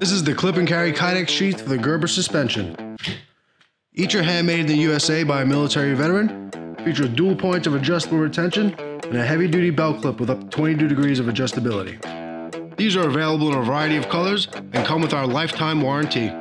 This is the clip and carry kydex sheath for the Gerber suspension. Each are handmade in the USA by a military veteran, feature dual points of adjustable retention, and a heavy duty belt clip with up to 22 degrees of adjustability. These are available in a variety of colors and come with our lifetime warranty.